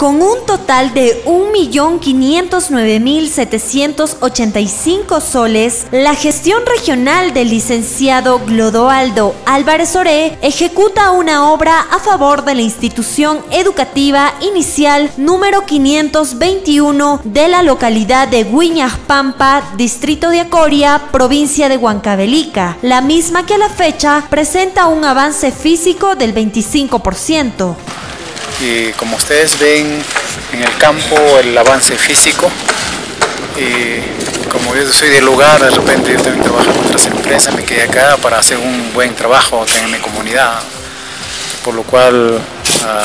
Con un total de 1.509.785 soles, la gestión regional del licenciado Glodoaldo Álvarez Oré ejecuta una obra a favor de la institución educativa inicial número 521 de la localidad de Pampa, distrito de Acoria, provincia de Huancavelica, la misma que a la fecha presenta un avance físico del 25% y como ustedes ven en el campo el avance físico y como yo soy del lugar, de repente yo también trabajo en otras empresas, me quedé acá para hacer un buen trabajo en mi comunidad, por lo cual ah,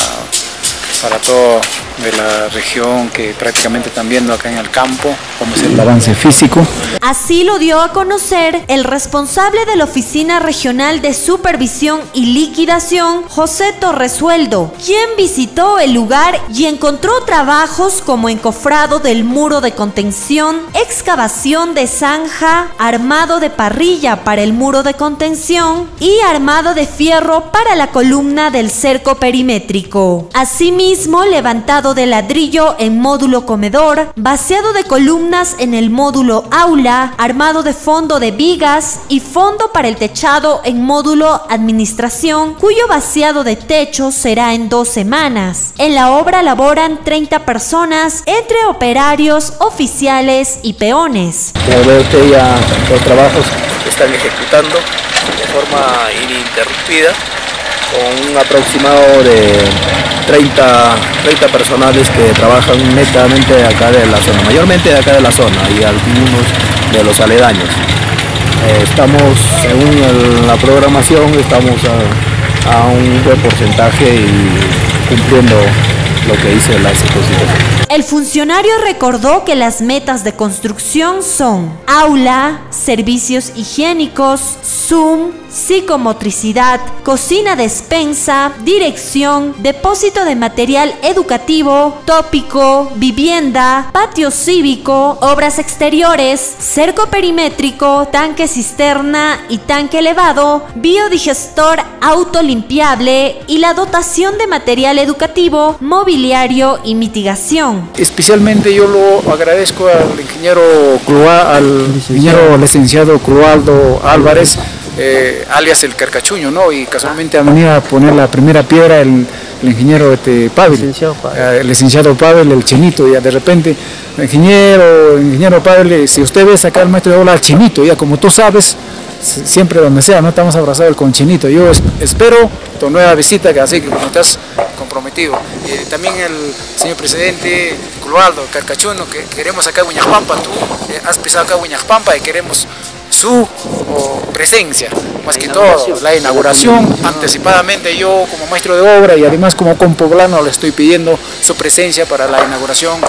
para todo de la región que prácticamente están viendo acá en el campo, como es el avance físico. Así lo dio a conocer el responsable de la Oficina Regional de Supervisión y Liquidación, José Torresueldo, quien visitó el lugar y encontró trabajos como encofrado del muro de contención, excavación de zanja, armado de parrilla para el muro de contención y armado de fierro para la columna del cerco perimétrico. Asimismo, levantado de ladrillo en módulo comedor, vaciado de columnas en el módulo aula, armado de fondo de vigas y fondo para el techado en módulo administración, cuyo vaciado de techo será en dos semanas. En la obra laboran 30 personas entre operarios, oficiales y peones. Como ya los trabajos están ejecutando de forma ininterrumpida con un aproximado de 30, 30 personales que trabajan netamente acá de la zona, mayormente de acá de la zona y algunos de los aledaños. Eh, estamos, según la programación, estamos a, un buen porcentaje y cumpliendo lo que dice la exposición. El funcionario recordó que las metas de construcción son aula, servicios higiénicos, Zoom, psicomotricidad, cocina despensa, dirección, depósito de material educativo, tópico, vivienda, patio cívico, obras exteriores, cerco perimétrico, tanque cisterna y tanque elevado, biodigestor autolimpiable y la dotación de material educativo, mobiliario y mitigación. Especialmente yo lo agradezco al ingeniero, al ingeniero licenciado Crualdo Álvarez eh, alias el Carcachuño, ¿no? Y casualmente venía a poner la primera piedra el, ingeniero este, Pavel, eh, el licenciado Pavel, el chinito, ya de repente, el ingeniero, el ingeniero Pavel, si usted ve acá el maestro de habla chinito, ya como tú sabes, siempre donde sea, no estamos abrazados con chinito. Yo espero tu nueva visita, que así que como estás comprometido. Y también el señor presidente Cloaldo Carcachuno, que queremos acá en Pampa, tú eh, has pisado acá en Pampa y queremos su presencia, más que todo la inauguración, anticipadamente yo como maestro de obra y además como compoblano le estoy pidiendo su presencia para la inauguración,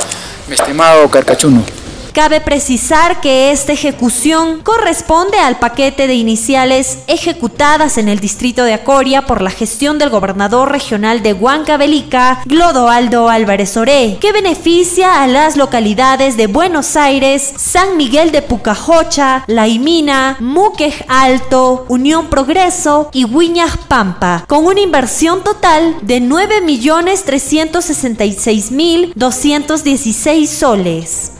mi estimado Carcachuno. Cabe precisar que esta ejecución corresponde al paquete de iniciales ejecutadas en el distrito de Acoria por la gestión del gobernador regional de Huancavelica, Glodoaldo Álvarez Oré, que beneficia a las localidades de Buenos Aires, San Miguel de Pucajocha, Laimina, Muquej Alto, Unión Progreso y Huiñas Pampa, con una inversión total de 9.366.216 soles.